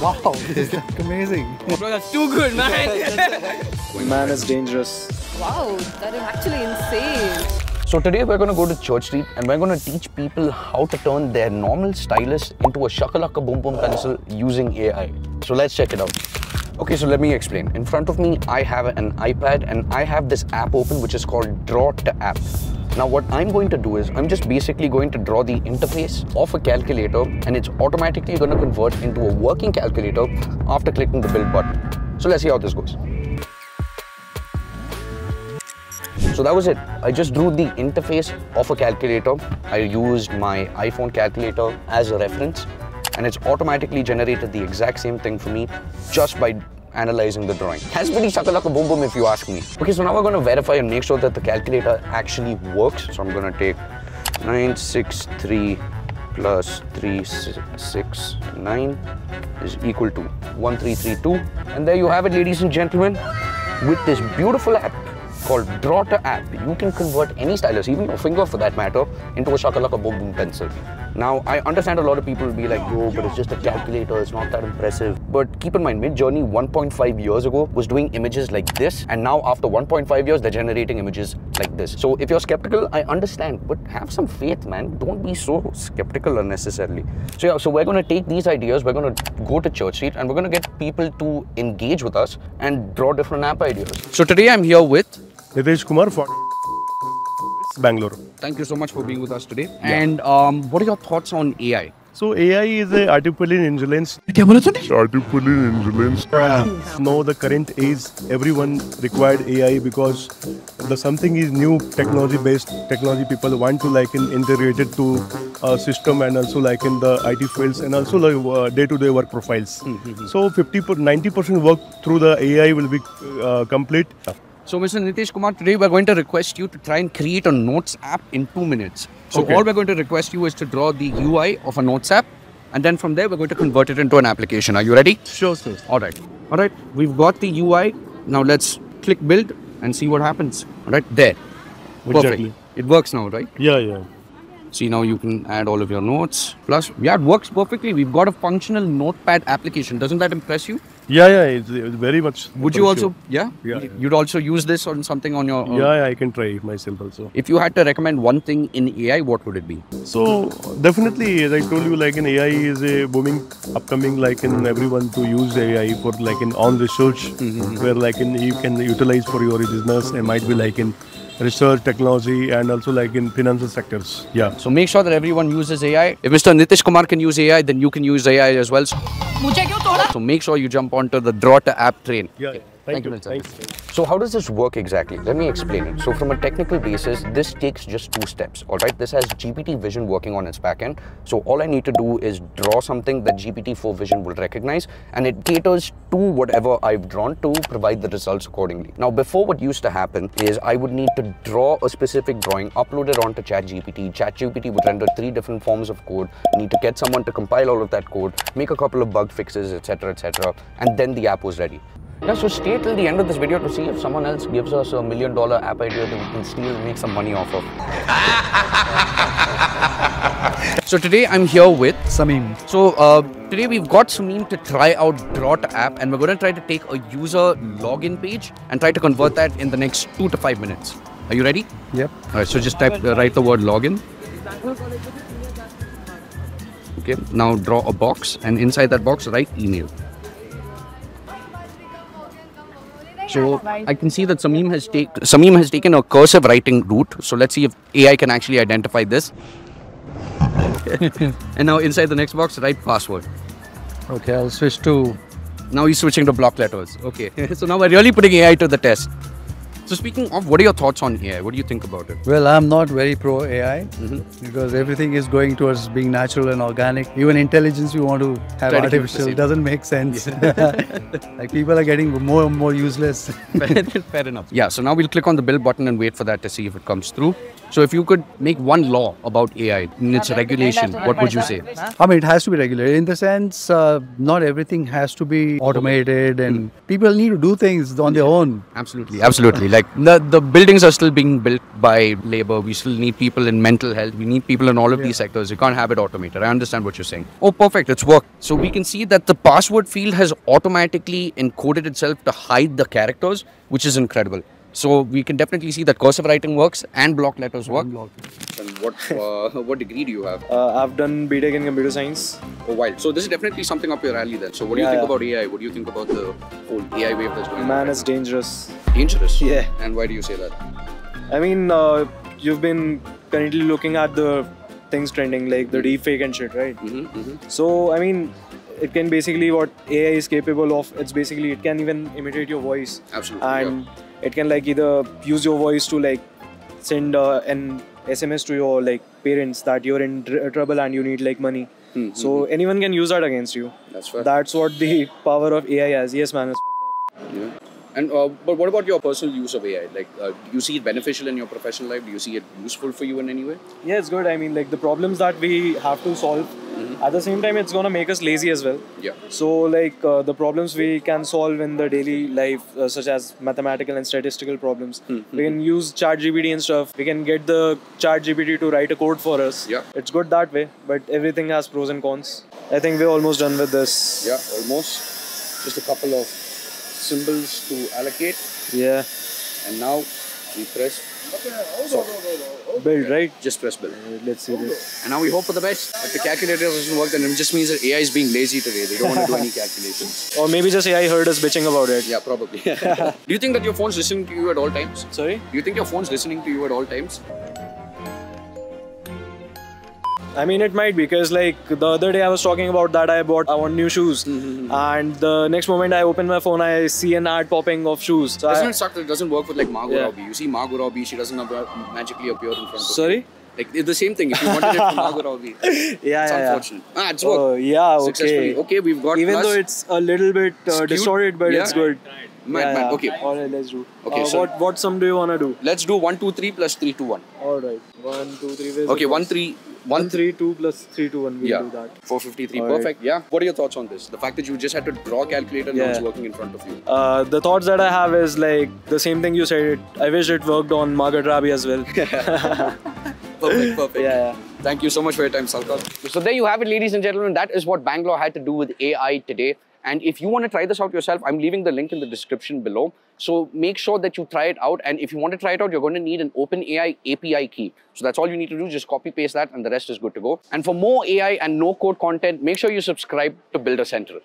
Wow, this is like amazing. Oh, bro, that's too good, man. Man is dangerous. Wow, that is actually insane. So today we're going to go to Church Street and we're going to teach people how to turn their normal stylus into a shakalaka boom boom pencil using AI. So let's check it out. Okay, so let me explain. In front of me, I have an iPad and I have this app open which is called Draw to App. Now what I'm going to do is I'm just basically going to draw the interface of a calculator and it's automatically going to convert into a working calculator after clicking the build button. So let's see how this goes. So that was it. I just drew the interface of a calculator. I used my iPhone calculator as a reference and it's automatically generated the exact same thing for me just by analyzing the drawing. Has pretty shakalaka boom boom if you ask me. Okay, so now we're gonna verify and make sure that the calculator actually works. So I'm gonna take 963 plus 369 is equal to 1332. And there you have it, ladies and gentlemen, with this beautiful app called Draw to App. You can convert any stylus, even your finger for that matter, into a shakalaka boom boom pencil. Now, I understand a lot of people will be like, yo, but it's just a calculator, it's not that impressive. But keep in mind, Midjourney 1.5 years ago was doing images like this, and now after 1.5 years, they're generating images like this. So if you're skeptical, I understand, but have some faith, man. Don't be so skeptical unnecessarily. So yeah, so we're gonna take these ideas, we're gonna go to Church Street, and we're gonna get people to engage with us and draw different app ideas. So today I'm here with Nitesh Kumar for Bangalore. Thank you so much for being with us today. And um, what are your thoughts on AI? So AI is a artificial intelligence. Artificial intelligence. Now the current age, everyone required AI because the something is new technology based technology. People want to like in integrate it to a system and also like in the IT fields and also like day to day work profiles. so 50 90 percent work through the AI will be uh, complete. So, Mr. Nitish Kumar, today we're going to request you to try and create a Notes app in two minutes. So, Okay. all we're going to request you is to draw the UI of a Notes app, and then from there we're going to convert it into an application. Are you ready? Sure, sir. All right. All right. We've got the UI. Now let's click build and see what happens. All right. There. Perfect. Exactly. It works now, right? Yeah, yeah. See now you can add all of your notes. Plus, yeah, it works perfectly. We've got a functional notepad application. Doesn't that impress you? Yeah, yeah, it's, it's very much. Would you also, yeah? Yeah. You'd also use this on something on your. Yeah, yeah, I can try myself also. If you had to recommend one thing in AI, what would it be? So definitely, as I told you, like in AI is a booming, upcoming, like in everyone to use AI for like in on research, mm-hmm, mm-hmm. where like in you can utilize for your business. It might be like in research, technology, and also like in financial sectors. Yeah. So make sure that everyone uses AI. If Mr. Nitish Kumar can use AI, then you can use AI as well. So make sure you jump onto the Draw to App train. Yeah. Thank Thank, you, you. Mr. Thanks. So how does this work exactly? Let me explain it. So from a technical basis, this takes just two steps, all right? This has GPT Vision working on its backend. So all I need to do is draw something that GPT-4 Vision will recognize and it caters to whatever I've drawn to provide the results accordingly. Now before what used to happen is I would need to draw a specific drawing, upload it onto ChatGPT. ChatGPT would render three different forms of code. need to get someone to compile all of that code, make a couple of bug fixes, etc., etc., and then the app was ready. Yeah, so stay till the end of this video to see if someone else gives us a million dollar app idea that we can steal and make some money off of. so today I'm here with Samim. so uh, today we've got Sameem to try out Draw to App and we're going to try to take a user login page and try to convert that in the next two to five minutes. Are you ready? Yep. All right, so just type, uh, write the word login. Okay, now draw a box and inside that box write email. So I can see that Samim has, take, Sameem has taken a cursive writing route. So let's see if AI can actually identify this. and now inside the next box, write password. Okay, I'll switch to. Now he's switching to block letters. Okay. so now we're really putting AI to the test. So speaking of, what are your thoughts on AI? What do you think about it? Well, I'm not very pro AI Mm-hmm. because everything is going towards being natural and organic. Even intelligence, we want to have Try to it artificial. same. Doesn't make sense. like people are getting more and more useless. fair, fair enough. Yeah, so now we'll click on the bill button and wait for that to see if it comes through. So if you could make one law about AI in its regulation, what would you say? I mean, it has to be regulated in the sense uh, not everything has to be automated, and Hmm. people need to do things on their own. Absolutely, absolutely. Like the the buildings are still being built by labor. We still need people in mental health. We need people in all of these sectors. You can't have it automated. I understand what you're saying. Oh, perfect. It's worked. So we can see that the password field has automatically encoded itself to hide the characters, which is incredible. So we can definitely see that cursive writing works and block letters work. And what uh, what degree do you have? Uh, I've done BTech in computer science. Oh, wild. So this is definitely something up your alley then. So what do you Yeah, think yeah. about AI? What do you think about the whole AI wave that's going on? Man, right it's dangerous. now? dangerous. Yeah. And why do you say that? I mean, uh, you've been currently looking at the things trending like the deepfake and shit, right? Mm-hmm, mm-hmm. So, I mean, it can basically what AI is capable of. It's basically it can even imitate your voice, Absolutely. and it can like either use your voice to like send uh, an SMS to your like parents that you're in tr- trouble and you need like money. Hmm, So anyone can use that against you. that's fair. That's what the power of AI has. Yes, man. It's Yeah. And uh, but what about your personal use of AI? Like, uh, do you see it beneficial in your professional life? Do you see it useful for you in any way? Yeah, it's good. I mean, like the problems that we have to solve, Mm-hmm. At the same time, it's gonna make us lazy as well. Yeah. So, like uh, the problems we can solve in the daily life, uh, such as mathematical and statistical problems, Mm-hmm. we can use ChatGPT and stuff. We can get the ChatGPT to write a code for us. Yeah. It's good that way, but everything has pros and cons. I think we're almost done with this. Yeah, almost. Just a couple of symbols to allocate, Yeah. and now we press. So, Build right. just press build. Uh, Let's see this. And now we hope for the best. If the calculator doesn't work, then it just means that AI is being lazy today. They don't want to do any calculations. Or maybe just AI heard us bitching about it. Yeah, probably. do you think that your phone's listening to you at all times? Sorry. Do you think your phone's listening to you at all times? I mean, it might be because like the other day I was talking about that I bought I want new shoes, Mm-hmm. and the next moment I open my phone, I see an ad popping of shoes. So Doesn't I, it suck that it doesn't work with like Margot Yeah. Robbie? You see Margot Robbie, she doesn't appear, magically appear in front of you. sorry. Like it's the same thing. If you wanted it from Margot Robbie, it's Yeah, yeah, yeah. unfortunate. Ah, it's worked. Oh yeah, Successfully. okay. Okay, we've got Even though it's a little bit uh, distorted, but Yeah. it's good. Yeah, mad. yeah. Okay. All right, let's do. Okay, Uh, so- what what sum do you wanna do? Let's do one, two, three plus three, two, one. All right. One, two, three. Okay, one, three, One, one, three, two plus three, two, one. We'll Yeah, do that. 453. Alright. Perfect. Yeah. What are your thoughts on this? The fact that you just had to draw a calculator and now it's working in front of you. Uh, the thoughts that I have is like the same thing you said. It, I wish it worked on Margaret Robbie as well. Perfect, perfect. yeah, yeah. Thank you so much for your time, Salkar. So there you have it, ladies and gentlemen. That is what Bangalore had to do with AI today. And if you want to try this out yourself, I'm leaving the link in the description below. So make sure that you try it out. And if you want to try it out, you're going to need an OpenAI API key. So that's all you need to do. Just copy paste that and the rest is good to go. And for more AI and no code content, make sure you subscribe to Builder Central.